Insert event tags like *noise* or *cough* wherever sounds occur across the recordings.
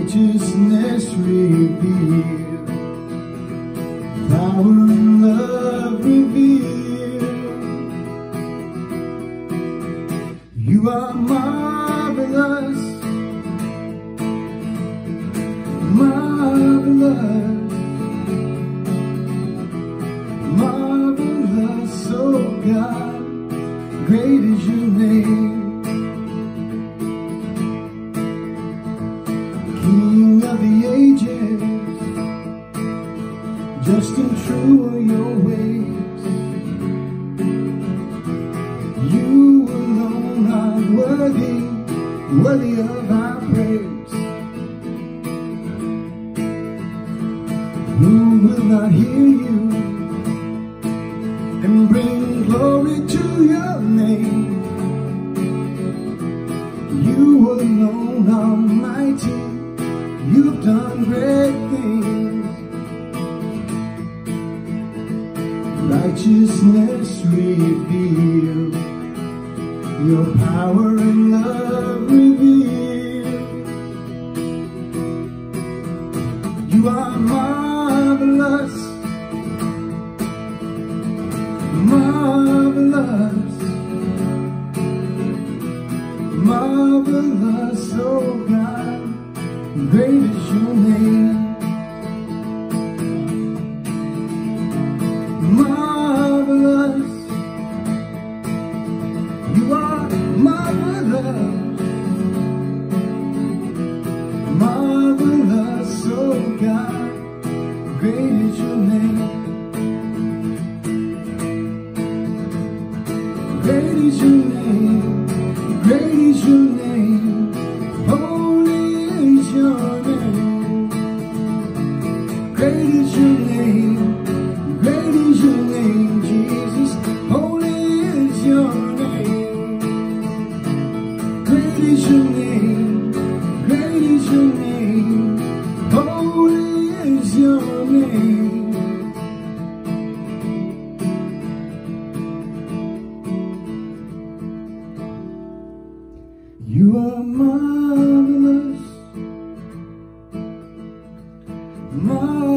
Righteousness revealed, power and love revealed. You are marvelous. Marvelous, marvelous, oh God, great is your name.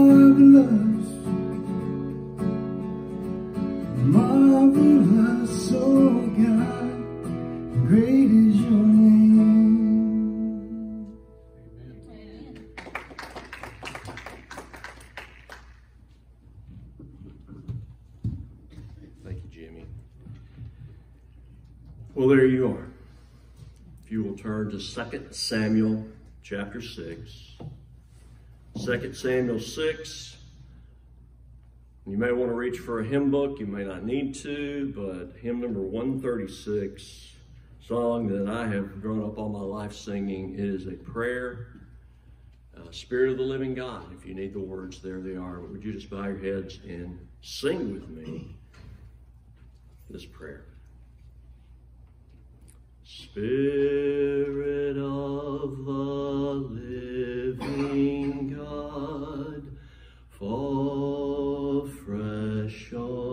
Marvelous, marvelous, oh God, great is your name. Thank you, Jimmy. Well, there you are. If you will turn to 2 Samuel chapter 6. 2 Samuel 6. You may want to reach for a hymn book. You may not need to, but hymn number 136, song that I have grown up all my life singing. It is a prayer. Uh, Spirit of the living God. If you need the words, there they are. Would you just bow your heads and sing with me this prayer? Spirit of the living fall fresh on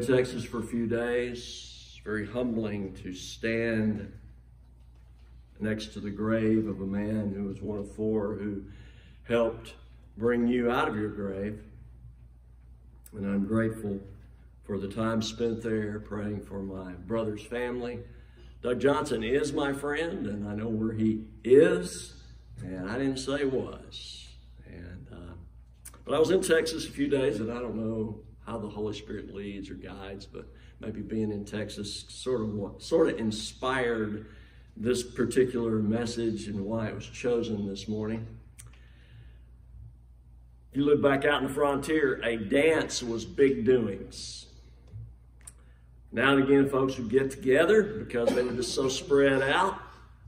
in Texas for a few days. Very humbling to stand next to the grave of a man who was one of four who helped bring you out of your grave. And I'm grateful for the time spent there praying for my brother's family. Doug Johnson is my friend, and I know where he is, and I didn't say was. And uh, but I was in Texas a few days, and I don't know how the Holy Spirit leads or guides, but maybe being in Texas sort of sort of inspired this particular message and why it was chosen this morning. If you look back out in the frontier, a dance was big doings. Now and again, folks would get together because they were just so spread out.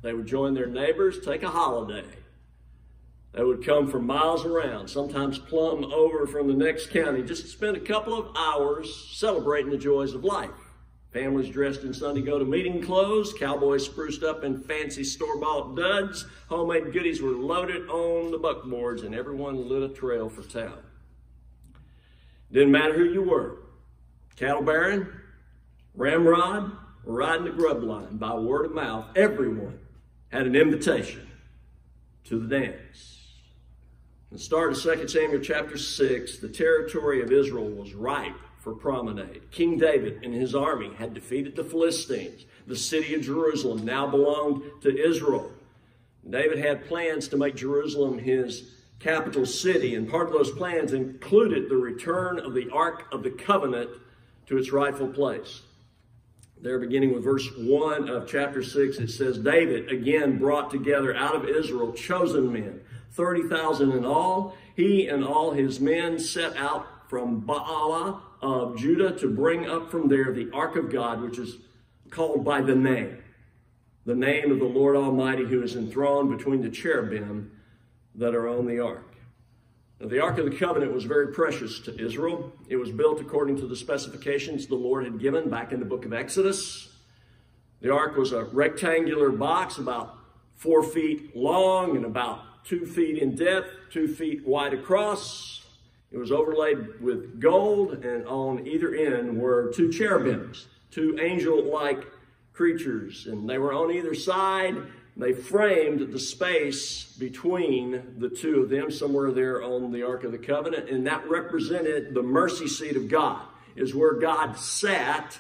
They would join their neighbors, take a holiday. They would come from miles around, sometimes plumb over from the next county, just to spend a couple of hours celebrating the joys of life. Families dressed in Sunday go to meeting clothes, cowboys spruced up in fancy store bought duds, homemade goodies were loaded on the buckboards, and everyone lit a trail for town. Didn't matter who you were cattle baron, ramrod, riding the grub line by word of mouth, everyone had an invitation to the dance. The start of 2 Samuel chapter 6, the territory of Israel was ripe for promenade. King David and his army had defeated the Philistines. The city of Jerusalem now belonged to Israel. David had plans to make Jerusalem his capital city, and part of those plans included the return of the Ark of the Covenant to its rightful place. There, beginning with verse 1 of chapter 6, it says, David again brought together out of Israel chosen men 30,000 in all. He and all his men set out from Baalah of Judah to bring up from there the ark of God, which is called by the name, the name of the Lord Almighty who is enthroned between the cherubim that are on the ark. Now, the Ark of the Covenant was very precious to Israel. It was built according to the specifications the Lord had given back in the book of Exodus. The Ark was a rectangular box about four feet long and about two feet in depth, two feet wide across. It was overlaid with gold, and on either end were two cherubims, two angel like creatures, and they were on either side. They framed the space between the two of them, somewhere there on the Ark of the Covenant, and that represented the mercy seat of God, is where God sat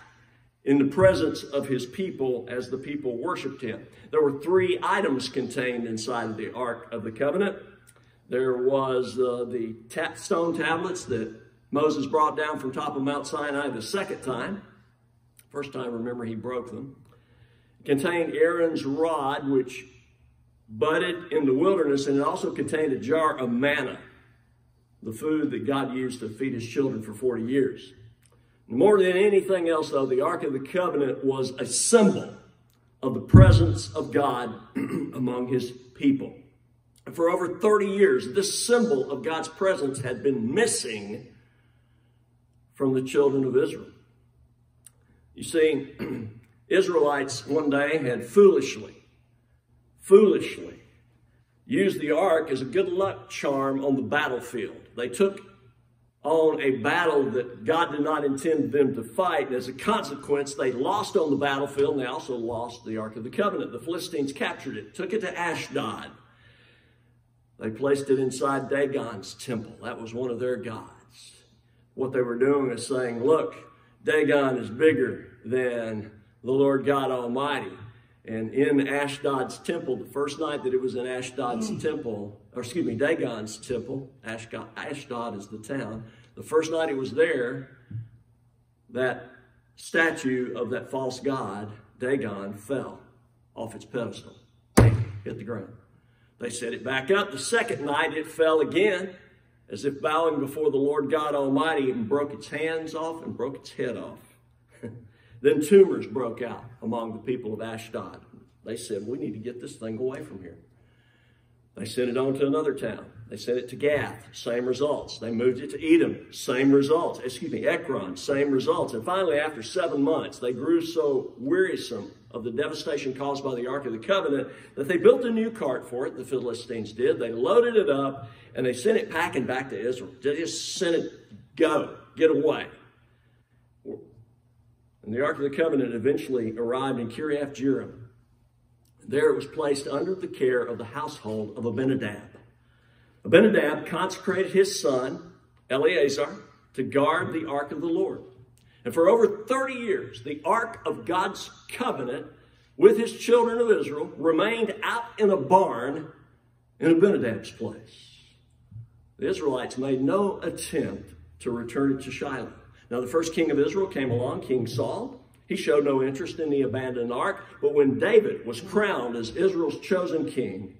in the presence of his people as the people worshiped him. There were three items contained inside of the Ark of the Covenant. There was uh, the ta stone tablets that Moses brought down from top of Mount Sinai the second time. First time, remember, he broke them. It contained Aaron's rod, which budded in the wilderness, and it also contained a jar of manna, the food that God used to feed his children for 40 years. More than anything else, though, the Ark of the Covenant was a symbol of the presence of God *clears throat* among his people. For over 30 years, this symbol of God's presence had been missing from the children of Israel. You see, *clears throat* Israelites one day had foolishly, foolishly used the ark as a good luck charm on the battlefield. They took on a battle that God did not intend them to fight. And as a consequence, they lost on the battlefield and they also lost the Ark of the Covenant. The Philistines captured it, took it to Ashdod. They placed it inside Dagon's temple. That was one of their gods. What they were doing is saying, look, Dagon is bigger than the Lord God Almighty. And in Ashdod's temple, the first night that it was in Ashdod's mm. temple, or excuse me, Dagon's temple, Ashdod, Ashdod is the town. The first night it was there, that statue of that false god, Dagon, fell off its pedestal, hit the ground. They set it back up. The second night it fell again, as if bowing before the Lord God Almighty, and broke its hands off and broke its head off. *laughs* Then tumors broke out among the people of Ashdod. They said, we need to get this thing away from here. They sent it on to another town. They sent it to Gath, same results. They moved it to Edom, same results. Excuse me, Ekron, same results. And finally, after seven months, they grew so wearisome of the devastation caused by the Ark of the Covenant that they built a new cart for it, the Philistines did. They loaded it up and they sent it packing back to Israel. They just sent it, go, get away. And the Ark of the Covenant eventually arrived in Kiriath Jearim. There it was placed under the care of the household of Abinadab. Abinadab consecrated his son, Eleazar, to guard the ark of the Lord. And for over 30 years, the ark of God's covenant with his children of Israel remained out in a barn in Abinadab's place. The Israelites made no attempt to return it to Shiloh. Now, the first king of Israel came along, King Saul. He showed no interest in the abandoned ark, but when David was crowned as Israel's chosen king,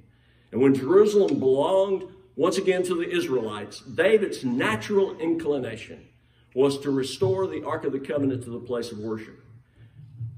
and when Jerusalem belonged once again to the Israelites, David's natural inclination was to restore the Ark of the Covenant to the place of worship.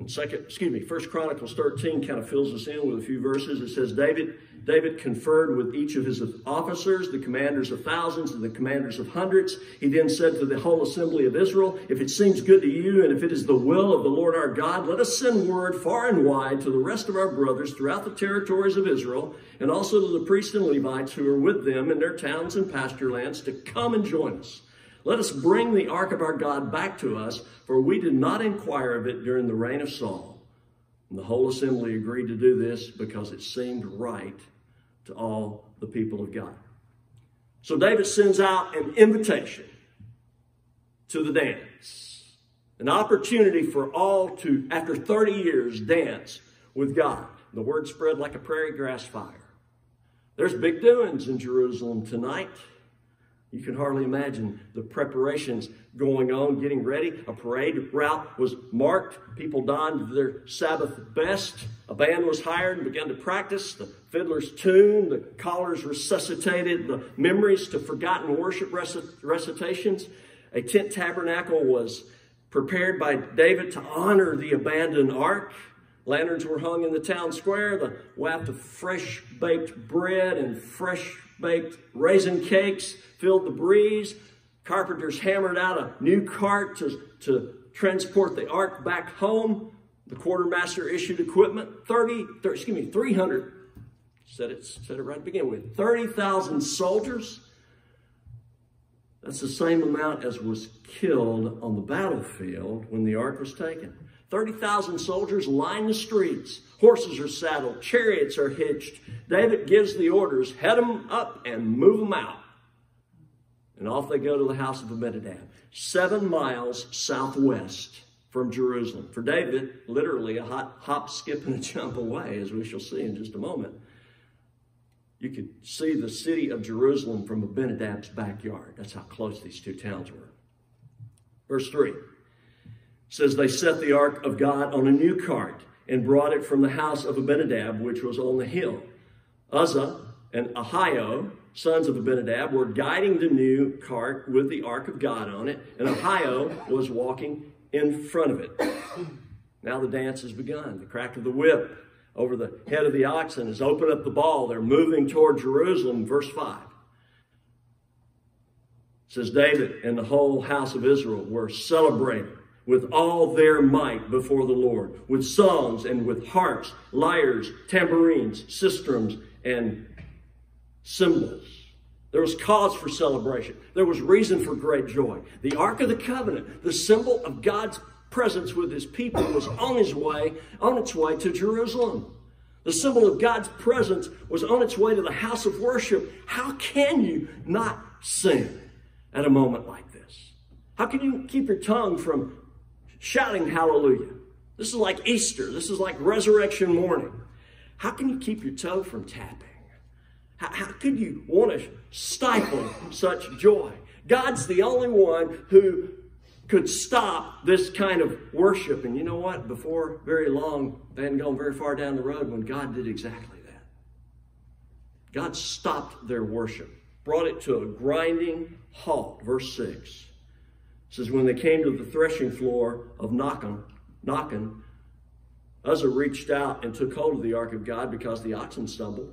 Second, excuse me, First Chronicles 13 kind of fills us in with a few verses. It says, David, David conferred with each of his officers, the commanders of thousands and the commanders of hundreds. He then said to the whole assembly of Israel, If it seems good to you, and if it is the will of the Lord our God, let us send word far and wide to the rest of our brothers throughout the territories of Israel, and also to the priests and Levites who are with them in their towns and pasture lands to come and join us. Let us bring the ark of our God back to us, for we did not inquire of it during the reign of Saul. And the whole assembly agreed to do this because it seemed right to all the people of God. So David sends out an invitation to the dance, an opportunity for all to, after 30 years, dance with God. The word spread like a prairie grass fire. There's big doings in Jerusalem tonight. You can hardly imagine the preparations going on, getting ready. A parade route was marked. People donned their Sabbath best. A band was hired and began to practice. The fiddlers tuned, the callers resuscitated the memories to forgotten worship recitations. A tent tabernacle was prepared by David to honor the abandoned ark. Lanterns were hung in the town square. The waft of fresh baked bread and fresh baked raisin cakes filled the breeze. Carpenters hammered out a new cart to, to transport the ark back home. The quartermaster issued equipment. 30, 30 excuse me, 300, said it, said it right to begin with, 30,000 soldiers. That's the same amount as was killed on the battlefield when the ark was taken. 30,000 soldiers line the streets. Horses are saddled. Chariots are hitched. David gives the orders, head them up and move them out. And off they go to the house of Abinadab, seven miles southwest from Jerusalem. For David, literally a hot, hop, skip, and a jump away, as we shall see in just a moment. You could see the city of Jerusalem from Abinadab's backyard. That's how close these two towns were. Verse 3 says, They set the ark of God on a new cart and brought it from the house of Abinadab, which was on the hill. Uzzah and Ahio, sons of Abinadab, were guiding the new cart with the ark of God on it, and Ahio was walking in front of it. Now the dance has begun. The crack of the whip over the head of the oxen has opened up the ball. They're moving toward Jerusalem. Verse 5 says David and the whole house of Israel were celebrating with all their might before the Lord, with songs and with harps, lyres, tambourines, sistrums, and cymbals. There was cause for celebration. There was reason for great joy. The Ark of the Covenant, the symbol of God's presence with his people, was on his way, on its way to Jerusalem. The symbol of God's presence was on its way to the house of worship. How can you not sing at a moment like this? How can you keep your tongue from shouting hallelujah? This is like Easter. This is like resurrection morning. How can you keep your toe from tapping? How, how could you want to stifle such joy? God's the only one who could stop this kind of worship. And you know what? Before very long, they hadn't gone very far down the road when God did exactly that. God stopped their worship, brought it to a grinding halt. Verse 6 it says, When they came to the threshing floor of Nacon, Nacon, Uzzah reached out and took hold of the ark of God because the oxen stumbled.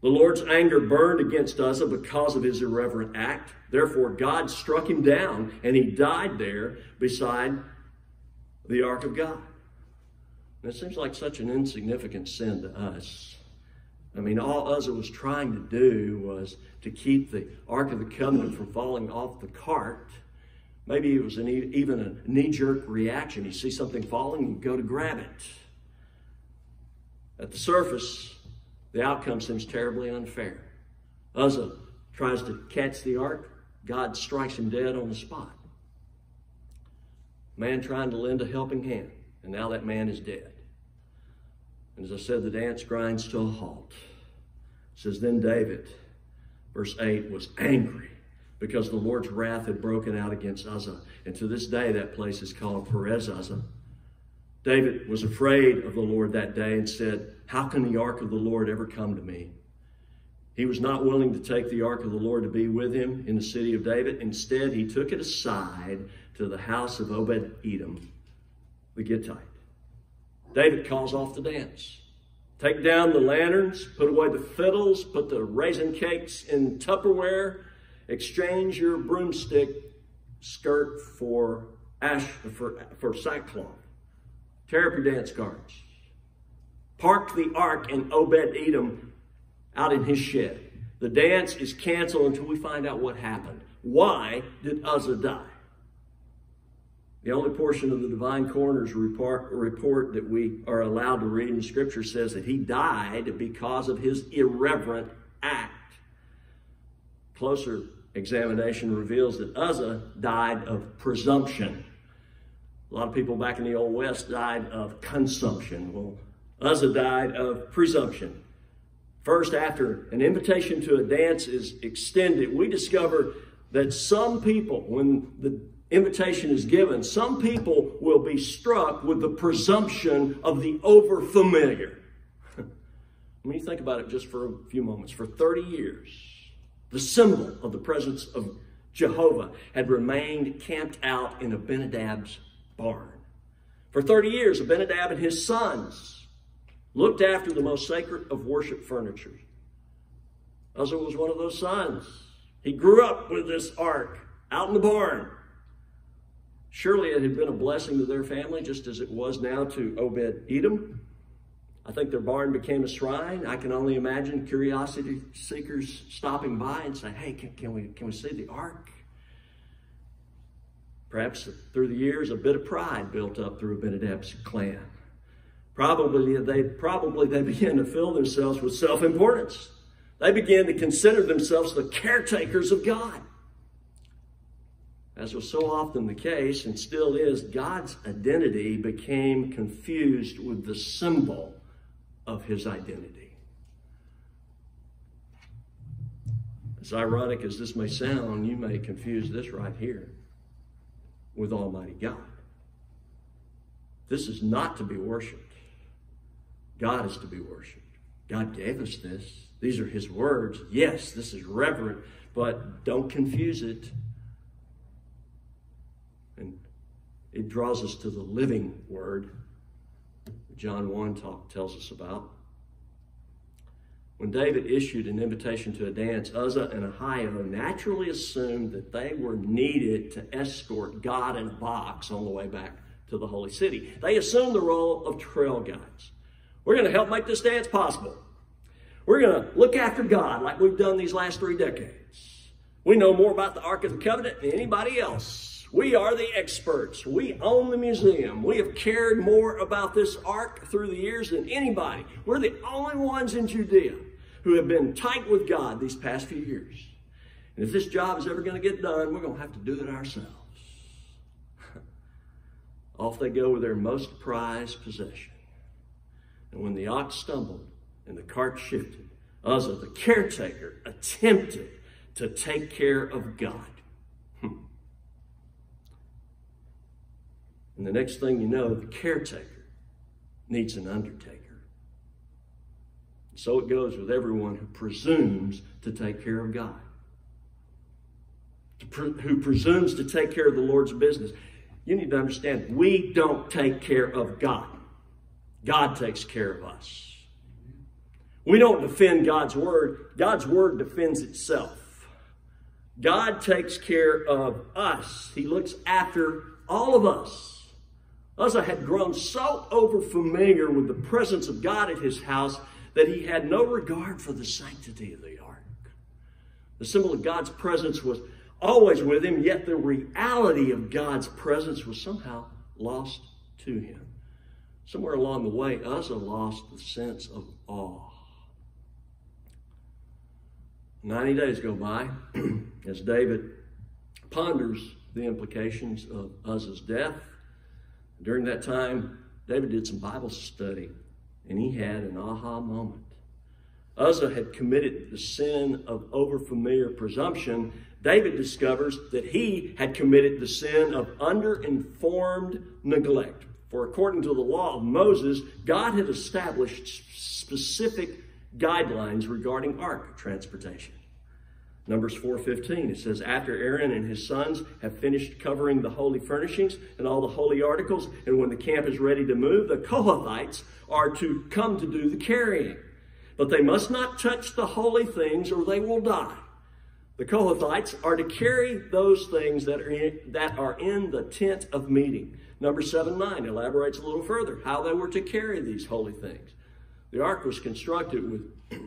The Lord's anger burned against Uzzah because of his irreverent act. Therefore, God struck him down, and he died there beside the ark of God. And it seems like such an insignificant sin to us. I mean, all Uzzah was trying to do was to keep the Ark of the Covenant from falling off the cart. Maybe it was an, even a knee jerk reaction. You see something falling, you go to grab it. At the surface, the outcome seems terribly unfair. Uzzah tries to catch the ark, God strikes him dead on the spot. Man trying to lend a helping hand, and now that man is dead. And as I said, the dance grinds to a halt. It says, Then David, verse 8, was angry because the Lord's wrath had broken out against Uzzah. And to this day, that place is called Perez Uzzah. David was afraid of the Lord that day and said, How can the ark of the Lord ever come to me? He was not willing to take the ark of the Lord to be with him in the city of David. Instead, he took it aside to the house of Obed Edom, the Gittite. David calls off the dance. Take down the lanterns, put away the fiddles, put the raisin cakes in Tupperware, exchange your broomstick skirt for ash for, for sackcloth. Tear up your dance cards. Park the ark in Obed Edom out in his shed. The dance is canceled until we find out what happened. Why did Uzzah die? The only portion of the divine coroner's report, report, that we are allowed to read in Scripture says that he died because of his irreverent act. Closer examination reveals that Uzzah died of presumption. A lot of people back in the Old West died of consumption. Well, Uzzah died of presumption. First, after an invitation to a dance is extended, we discover that some people, when the invitation is given, some people will be struck with the presumption of the overfamiliar. *laughs* When you think about it just for a few moments. For 30 years, the symbol of the presence of Jehovah had remained camped out in Abinadab's barn. For 30 years, Abinadab and his sons looked after the most sacred of worship furniture. Uzzah was one of those sons. He grew up with this ark out in the barn. Surely it had been a blessing to their family, just as it was now to Obed Edom. I think their barn became a shrine. I can only imagine curiosity seekers stopping by and saying, hey, can, can, we, can we see the ark? Perhaps through the years, a bit of pride built up through Abinadab's clan. Probably they, probably they *laughs* began to fill themselves with self-importance. They began to consider themselves the caretakers of God. As was so often the case, and still is, God's identity became confused with the symbol of his identity. As ironic as this may sound, you may confuse this right here with Almighty God. This is not to be worshiped. God is to be worshiped. God gave us this. These are his words. Yes, this is reverent, but don't confuse it. And it draws us to the living word John 1 talk, tells us about. When David issued an invitation to a dance, Uzzah and Ahio naturally assumed that they were needed to escort God and box on the way back to the holy city. They assumed the role of trail guides. We're going to help make this dance possible. We're going to look after God like we've done these last three decades. We know more about the Ark of the Covenant than anybody else. We are the experts. We own the museum. We have cared more about this ark through the years than anybody. We're the only ones in Judea who have been tight with God these past few years. And if this job is ever going to get done, we're going to have to do it ourselves. *laughs* Off they go with their most prized possession. And when the ox stumbled and the cart shifted, Uzzah, the caretaker, attempted to take care of God. And the next thing you know, the caretaker needs an undertaker. So it goes with everyone who presumes to take care of God, who presumes to take care of the Lord's business. You need to understand, we don't take care of God. God takes care of us. We don't defend God's word. God's word defends itself. God takes care of us. He looks after all of us. Uzzah had grown so overfamiliar with the presence of God at his house that he had no regard for the sanctity of the ark. The symbol of God's presence was always with him, yet the reality of God's presence was somehow lost to him. Somewhere along the way, Uzzah lost the sense of awe. 90 days go by *clears throat* as David ponders the implications of Uzzah's death. During that time, David did some Bible study and he had an aha moment. Uzzah had committed the sin of overfamiliar presumption. David discovers that he had committed the sin of underinformed neglect. For according to the law of Moses, God had established specific guidelines regarding ark transportation. Numbers 4:15 it says after Aaron and his sons have finished covering the holy furnishings and all the holy articles and when the camp is ready to move the Kohathites are to come to do the carrying but they must not touch the holy things or they will die. The Kohathites are to carry those things that are in, that are in the tent of meeting. Number 7 9 elaborates a little further how they were to carry these holy things. The ark was constructed with *clears throat*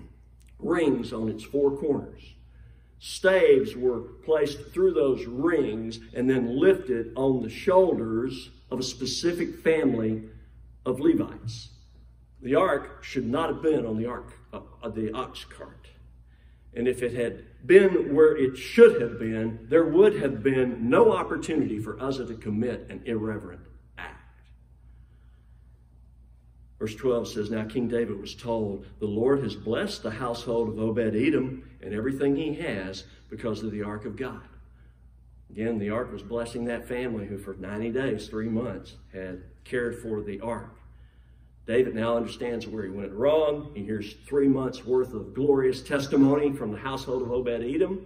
rings on its four corners. Staves were placed through those rings and then lifted on the shoulders of a specific family of Levites. The ark should not have been on the ark of uh, the ox cart. And if it had been where it should have been, there would have been no opportunity for Uzzah to commit an irreverent Verse 12 says, Now King David was told, The Lord has blessed the household of Obed Edom and everything he has because of the ark of God. Again, the ark was blessing that family who, for 90 days, three months, had cared for the ark. David now understands where he went wrong. He hears three months worth of glorious testimony from the household of Obed Edom.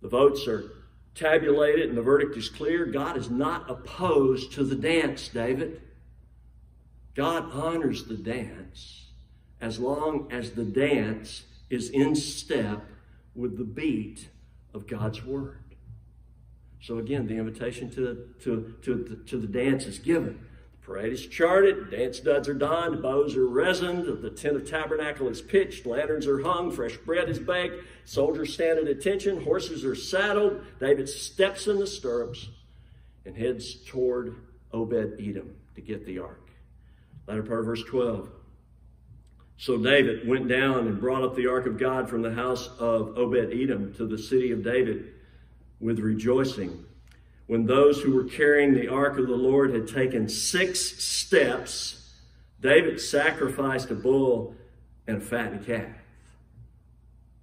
The votes are tabulated and the verdict is clear. God is not opposed to the dance, David. God honors the dance as long as the dance is in step with the beat of God's word. So again, the invitation to, to, to, to the dance is given. The parade is charted, dance studs are donned, bows are resined, the tent of tabernacle is pitched, lanterns are hung, fresh bread is baked, soldiers stand at attention, horses are saddled. David steps in the stirrups and heads toward Obed Edom to get the ark. Latter part of verse 12. So David went down and brought up the ark of God from the house of Obed Edom to the city of David with rejoicing. When those who were carrying the ark of the Lord had taken six steps, David sacrificed a bull and a fattened calf.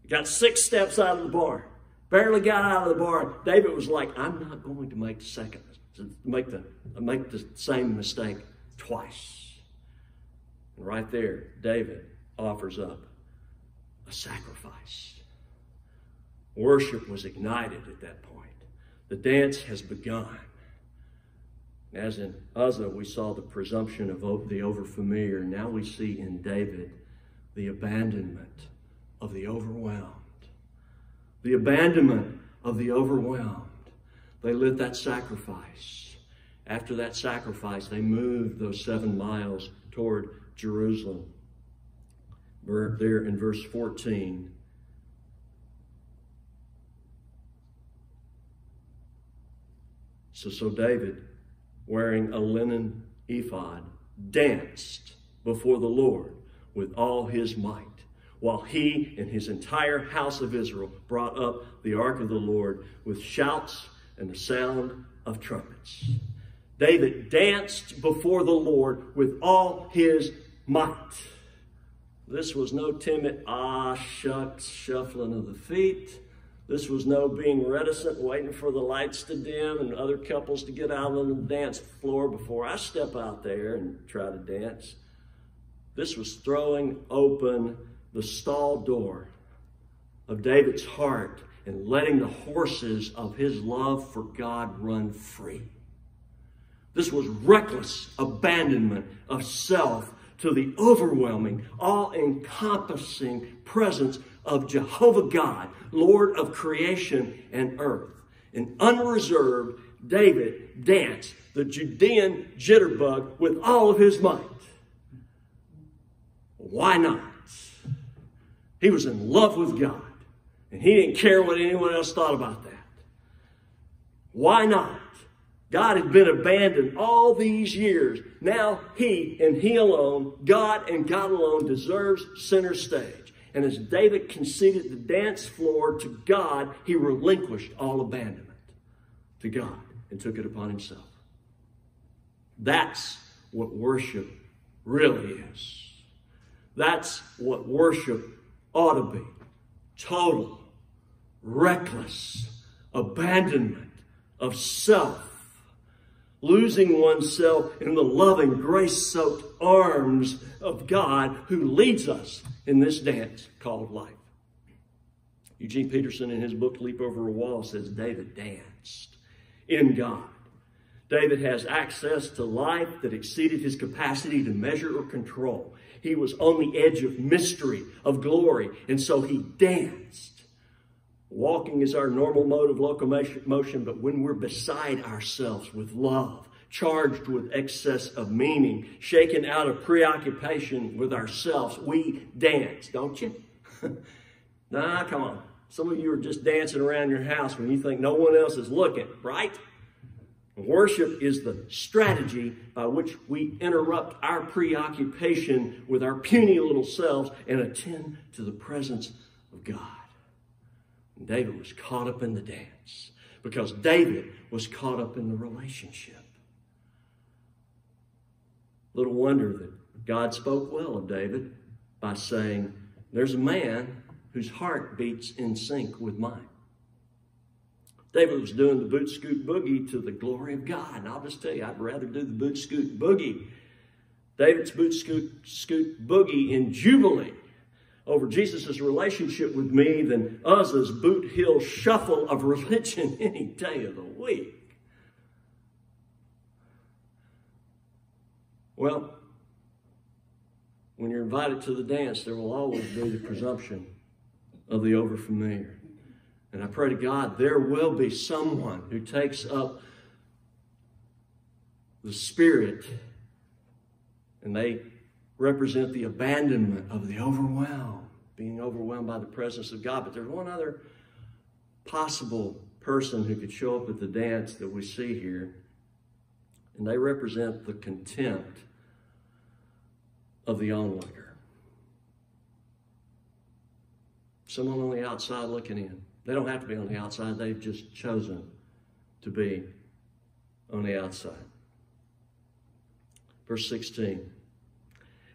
Got six steps out of the barn. Barely got out of the barn. David was like, I'm not going to make the second, make the, make the same mistake twice. And right there, David offers up a sacrifice. Worship was ignited at that point. The dance has begun. As in Uzzah, we saw the presumption of the overfamiliar. Now we see in David the abandonment of the overwhelmed. The abandonment of the overwhelmed. They lit that sacrifice. After that sacrifice, they moved those seven miles toward Jerusalem. There in verse 14. So, so David, wearing a linen ephod, danced before the Lord with all his might, while he and his entire house of Israel brought up the ark of the Lord with shouts and the sound of trumpets. David danced before the Lord with all his might. This was no timid, ah, shucks, shuffling of the feet. This was no being reticent, waiting for the lights to dim and other couples to get out on the dance floor before I step out there and try to dance. This was throwing open the stall door of David's heart and letting the horses of his love for God run free. This was reckless abandonment of self to the overwhelming, all encompassing presence of Jehovah God, Lord of creation and earth. An unreserved, David danced the Judean jitterbug with all of his might. Why not? He was in love with God, and he didn't care what anyone else thought about that. Why not? God had been abandoned all these years. Now he and he alone, God and God alone, deserves center stage. And as David conceded the dance floor to God, he relinquished all abandonment to God and took it upon himself. That's what worship really is. That's what worship ought to be total, reckless abandonment of self, losing oneself in the loving, grace soaked arms of God who leads us in this dance called life. Eugene Peterson, in his book Leap Over a Wall, says David danced in God. David has access to life that exceeded his capacity to measure or control. He was on the edge of mystery, of glory, and so he danced. Walking is our normal mode of locomotion, but when we're beside ourselves with love, charged with excess of meaning, shaken out of preoccupation with ourselves, we dance, don't you? *laughs* nah, come on. Some of you are just dancing around your house when you think no one else is looking, right? Worship is the strategy by which we interrupt our preoccupation with our puny little selves and attend to the presence of God. David was caught up in the dance because David was caught up in the relationship. Little wonder that God spoke well of David by saying, There's a man whose heart beats in sync with mine. David was doing the boot scoot boogie to the glory of God. And I'll just tell you, I'd rather do the boot scoot boogie. David's boot scoot, scoot boogie in Jubilee over Jesus' relationship with me than Uzzah's boot heel shuffle of religion *laughs* any day of the week. Well, when you're invited to the dance, there will always be the presumption of the overfamiliar. And I pray to God there will be someone who takes up the Spirit and they represent the abandonment of the overwhelmed, being overwhelmed by the presence of God. But there's one other possible person who could show up at the dance that we see here, and they represent the contempt of the onlooker. Someone on the outside looking in. They don't have to be on the outside, they've just chosen to be on the outside. Verse 16.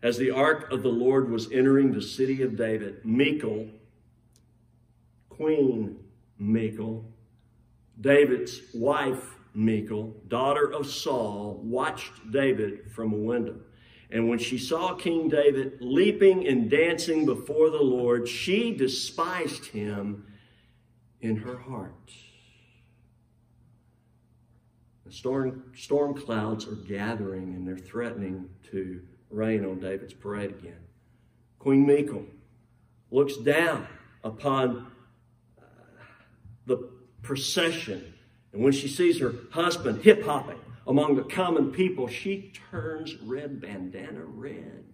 As the ark of the Lord was entering the city of David, Michal, Queen Michal, David's wife Michal, daughter of Saul, watched David from a window. And when she saw King David leaping and dancing before the Lord, she despised him in her heart. The storm, storm clouds are gathering and they're threatening to rain on David's parade again. Queen Michal looks down upon uh, the procession, and when she sees her husband hip hopping among the common people, she turns red bandana red.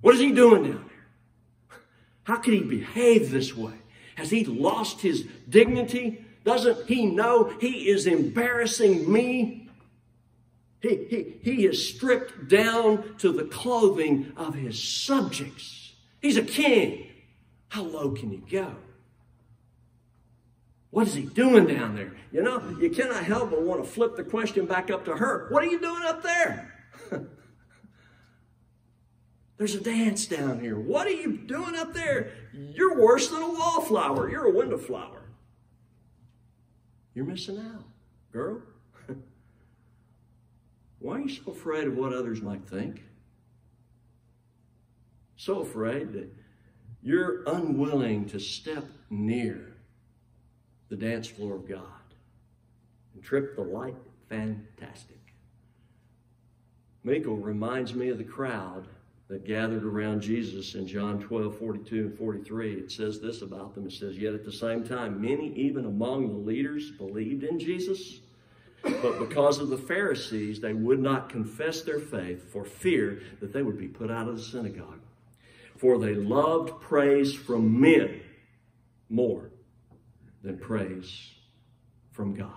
What is he doing down there? How could he behave this way? Has he lost his dignity? Doesn't he know he is embarrassing me? He, he, he is stripped down to the clothing of his subjects. He's a king. How low can you go? What is he doing down there? You know, you cannot help but want to flip the question back up to her. What are you doing up there? *laughs* There's a dance down here. What are you doing up there? You're worse than a wallflower. You're a window flower. You're missing out, girl. Why are you so afraid of what others might think? So afraid that you're unwilling to step near the dance floor of God and trip the light fantastic. Michal reminds me of the crowd that gathered around Jesus in John 12, 42 and 43. It says this about them. It says, Yet at the same time, many, even among the leaders, believed in Jesus. But because of the Pharisees, they would not confess their faith for fear that they would be put out of the synagogue. For they loved praise from men more than praise from God.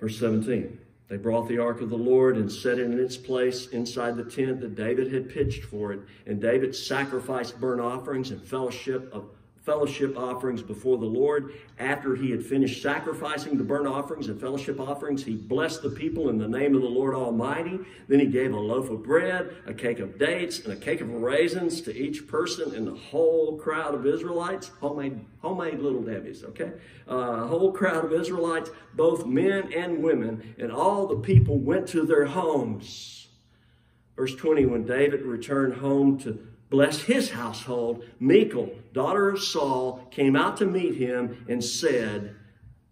Verse 17 They brought the ark of the Lord and set it in its place inside the tent that David had pitched for it. And David sacrificed burnt offerings and fellowship of fellowship offerings before the Lord. After he had finished sacrificing the burnt offerings and fellowship offerings, he blessed the people in the name of the Lord Almighty. Then he gave a loaf of bread, a cake of dates, and a cake of raisins to each person in the whole crowd of Israelites. Homemade, homemade little Debbie's, okay? Uh, a whole crowd of Israelites, both men and women, and all the people went to their homes. Verse 20, when David returned home to bless his household, Michal, daughter of Saul, came out to meet him and said,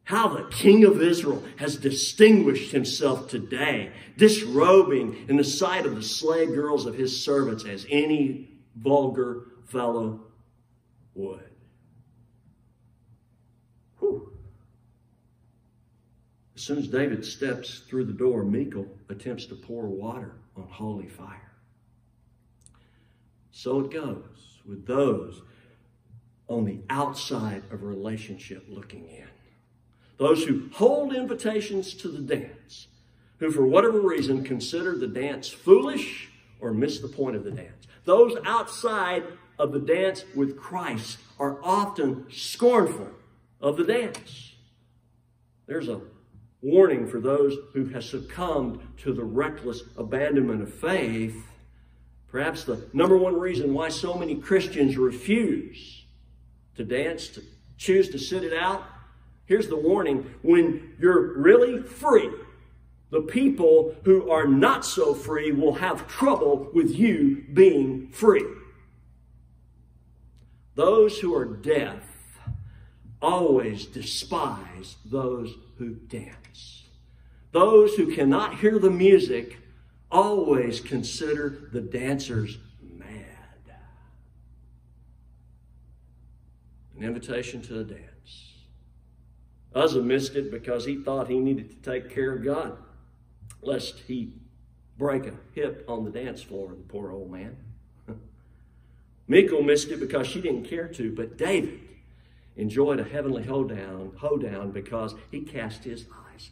how the king of Israel has distinguished himself today, disrobing in the sight of the slave girls of his servants as any vulgar fellow would. As soon as David steps through the door, Michal attempts to pour water on holy fire. So it goes with those on the outside of a relationship looking in. Those who hold invitations to the dance, who for whatever reason consider the dance foolish or miss the point of the dance. Those outside of the dance with Christ are often scornful of the dance. There's a warning for those who have succumbed to the reckless abandonment of faith Perhaps the number one reason why so many Christians refuse to dance, to choose to sit it out. Here's the warning when you're really free, the people who are not so free will have trouble with you being free. Those who are deaf always despise those who dance. Those who cannot hear the music always consider the dancers mad. An invitation to a dance. Uzzah missed it because he thought he needed to take care of God, lest he break a hip on the dance floor, the poor old man. *laughs* Michal missed it because she didn't care to, but David enjoyed a heavenly hoedown, hoedown because he cast his eyes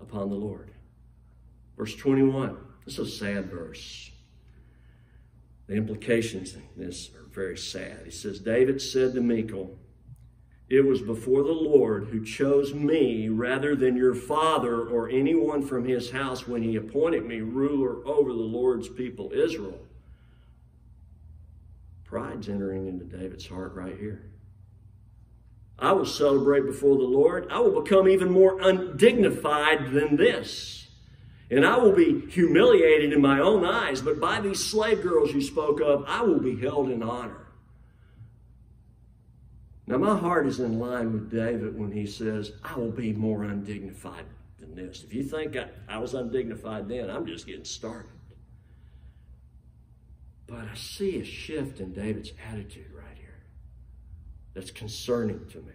upon the Lord. Verse 21 this is a sad verse. The implications in this are very sad. He says, David said to Michal, It was before the Lord who chose me rather than your father or anyone from his house when he appointed me ruler over the Lord's people Israel. Pride's entering into David's heart right here. I will celebrate before the Lord. I will become even more undignified than this. And I will be humiliated in my own eyes, but by these slave girls you spoke of, I will be held in honor. Now, my heart is in line with David when he says, I will be more undignified than this. If you think I, I was undignified then, I'm just getting started. But I see a shift in David's attitude right here that's concerning to me.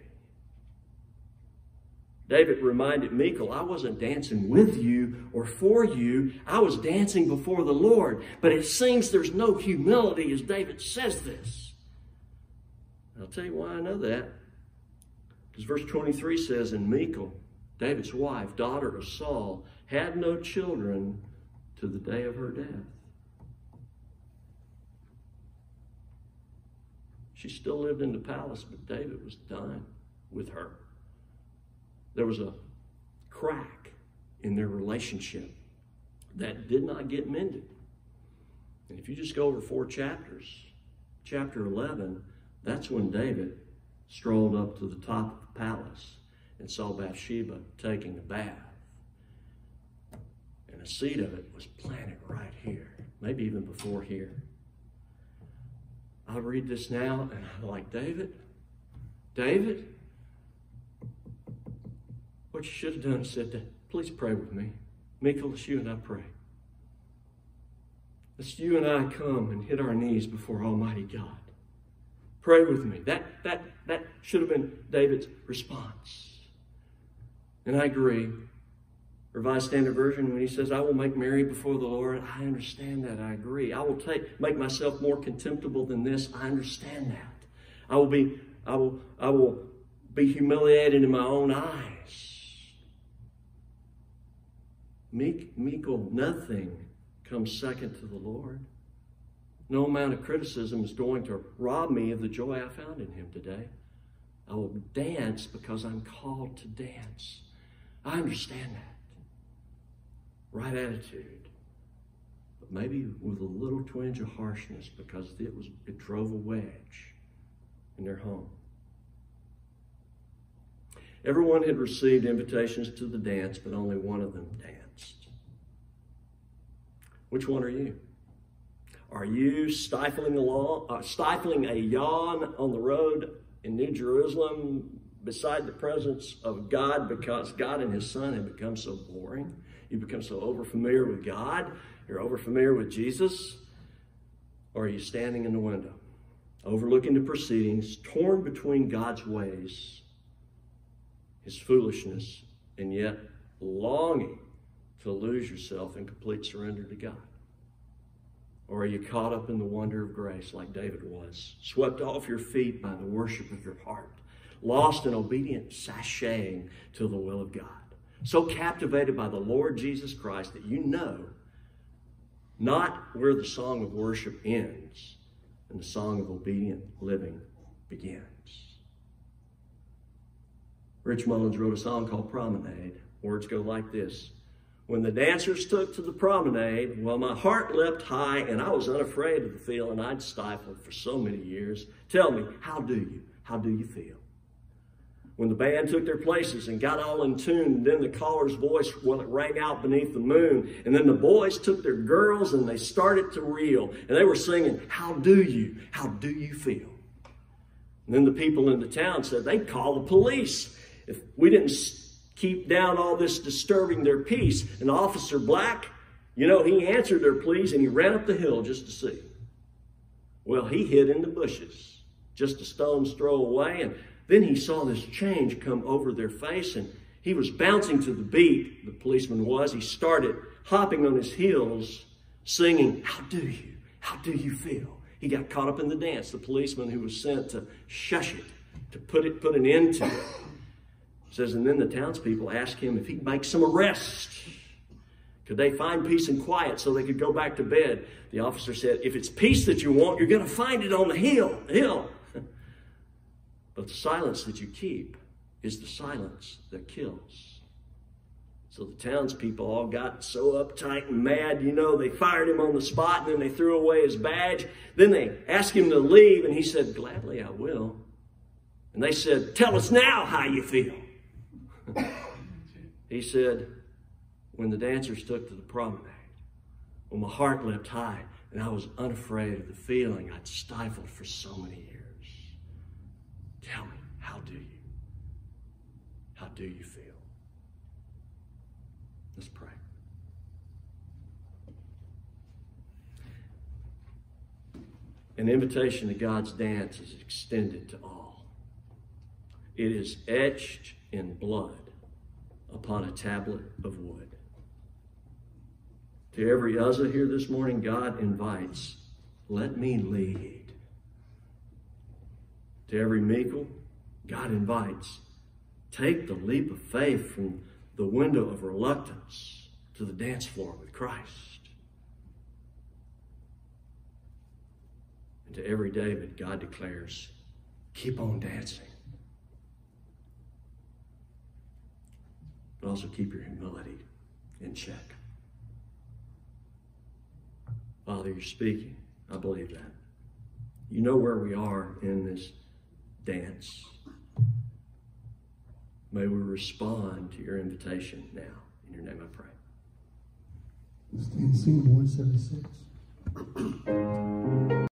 David reminded Michal, I wasn't dancing with you or for you. I was dancing before the Lord. But it seems there's no humility as David says this. I'll tell you why I know that. Because verse 23 says, And Michal, David's wife, daughter of Saul, had no children to the day of her death. She still lived in the palace, but David was done with her there was a crack in their relationship that did not get mended. And if you just go over four chapters, chapter 11, that's when David strolled up to the top of the palace and saw Bathsheba taking a bath. And a seed of it was planted right here, maybe even before here. I read this now and I'm like, David, David, what you should have done is said, please pray with me. Michal, let's you and I pray. Let's you and I come and hit our knees before Almighty God. Pray with me. That, that, that should have been David's response. And I agree. Revised Standard Version, when he says, I will make merry before the Lord, I understand that. I agree. I will take make myself more contemptible than this. I understand that. I will be, I will, I will be humiliated in my own eyes. Meek, meekle, nothing comes second to the Lord. No amount of criticism is going to rob me of the joy I found in him today. I will dance because I'm called to dance. I understand that. Right attitude. But maybe with a little twinge of harshness because it was it drove a wedge in their home. Everyone had received invitations to the dance, but only one of them danced. Which one are you? Are you stifling, along, uh, stifling a yawn on the road in New Jerusalem beside the presence of God because God and His Son have become so boring? You become so overfamiliar with God, you're overfamiliar with Jesus, or are you standing in the window, overlooking the proceedings, torn between God's ways, His foolishness, and yet longing to lose yourself in complete surrender to God? Or are you caught up in the wonder of grace like David was, swept off your feet by the worship of your heart, lost in obedient sashaying to the will of God? So captivated by the Lord Jesus Christ that you know not where the song of worship ends and the song of obedient living begins. Rich Mullins wrote a song called Promenade. Words go like this when the dancers took to the promenade, well, my heart leapt high and I was unafraid of the feeling I'd stifled for so many years. Tell me, how do you? How do you feel? When the band took their places and got all in tune, then the caller's voice, well, it rang out beneath the moon. And then the boys took their girls and they started to reel. And they were singing, How do you? How do you feel? And then the people in the town said they'd call the police if we didn't keep down all this disturbing their peace. And Officer Black, you know, he answered their pleas and he ran up the hill just to see. Well, he hid in the bushes, just a stone's throw away. And then he saw this change come over their face and he was bouncing to the beat, the policeman was. He started hopping on his heels, singing, How do you? How do you feel? He got caught up in the dance, the policeman who was sent to shush it, to put it, put an end to it says, and then the townspeople asked him if he'd make some arrests. Could they find peace and quiet so they could go back to bed? The officer said, if it's peace that you want, you're going to find it on the hill. hill. *laughs* but the silence that you keep is the silence that kills. So the townspeople all got so uptight and mad, you know, they fired him on the spot and then they threw away his badge. Then they asked him to leave and he said, gladly I will. And they said, tell us now how you feel *coughs* he said, when the dancers took to the promenade, when my heart leapt high and I was unafraid of the feeling I'd stifled for so many years. Tell me, how do you? How do you feel? Let's pray. An invitation to God's dance is extended to all. It is etched in blood upon a tablet of wood. To every Uzzah here this morning, God invites, let me lead. To every Michal, God invites, take the leap of faith from the window of reluctance to the dance floor with Christ. And to every David, God declares, keep on dancing. But also keep your humility in check. Father, you're speaking. I believe that. You know where we are in this dance. May we respond to your invitation now. In your name I pray. Stand sing 176.